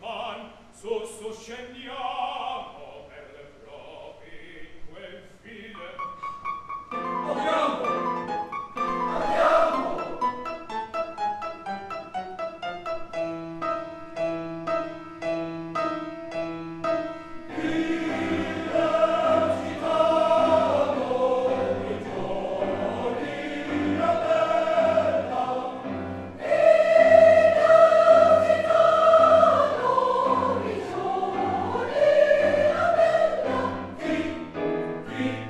pan sus sus scendiam Amen.